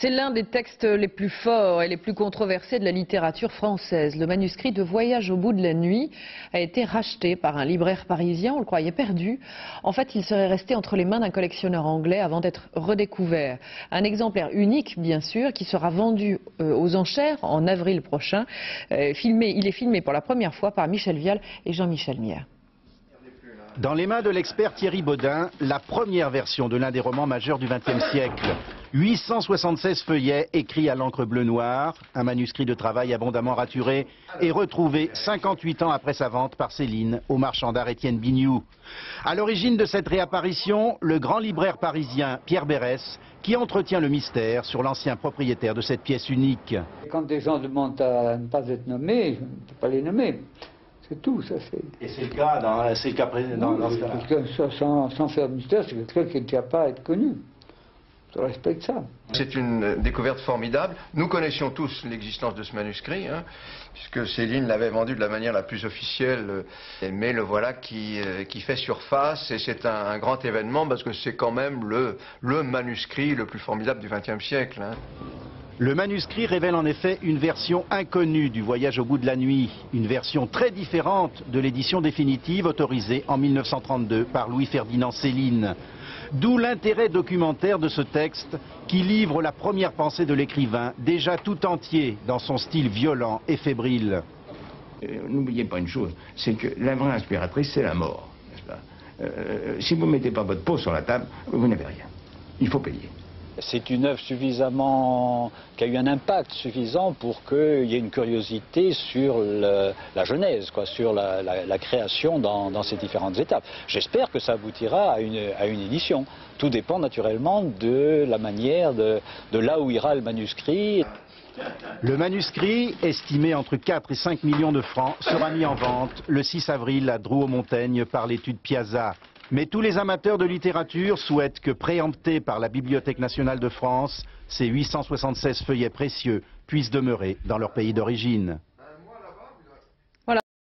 C'est l'un des textes les plus forts et les plus controversés de la littérature française. Le manuscrit de Voyage au bout de la nuit a été racheté par un libraire parisien, on le croyait perdu. En fait, il serait resté entre les mains d'un collectionneur anglais avant d'être redécouvert. Un exemplaire unique, bien sûr, qui sera vendu euh, aux enchères en avril prochain. Euh, il est filmé pour la première fois par Michel Vial et Jean-Michel Mier. Dans les mains de l'expert Thierry Baudin, la première version de l'un des romans majeurs du XXe siècle. 876 feuillets écrits à l'encre bleu-noir, un manuscrit de travail abondamment raturé et retrouvé 58 ans après sa vente par Céline au marchand d'art Étienne Bignou. À l'origine de cette réapparition, le grand libraire parisien Pierre Bérès, qui entretient le mystère sur l'ancien propriétaire de cette pièce unique. Quand des gens demandent à ne pas être nommés, je ne peux pas les nommer. C'est tout, ça c'est. Et c'est le cas dans, c'est le cas dans, dans ce cas sans, sans, faire de mystère, c'est quelqu'un qui ne tient pas à être connu. Je respecte ça. C'est une découverte formidable. Nous connaissions tous l'existence de ce manuscrit, hein, puisque Céline l'avait vendu de la manière la plus officielle, euh, mais le voilà qui, euh, qui fait surface, et c'est un, un, grand événement parce que c'est quand même le, le manuscrit le plus formidable du XXe siècle. Hein. Le manuscrit révèle en effet une version inconnue du voyage au bout de la nuit, une version très différente de l'édition définitive autorisée en 1932 par Louis-Ferdinand Céline. D'où l'intérêt documentaire de ce texte qui livre la première pensée de l'écrivain, déjà tout entier dans son style violent et fébrile. Euh, n'oubliez pas une chose, c'est que la inspiratrice, c'est la mort. Euh, si vous ne mettez pas votre peau sur la table, vous n'avez rien. Il faut payer. C'est une œuvre suffisamment, qui a eu un impact suffisant pour qu'il y ait une curiosité sur la genèse, quoi, sur la, création dans, ces différentes étapes. J'espère que ça aboutira à une, édition. Tout dépend naturellement de la manière, de, de là où ira le manuscrit. Le manuscrit, estimé entre 4 et 5 millions de francs, sera mis en vente le 6 avril à Drouot-Montaigne par l'étude Piazza. Mais tous les amateurs de littérature souhaitent que, préemptés par la Bibliothèque nationale de France, ces 876 feuillets précieux puissent demeurer dans leur pays d'origine.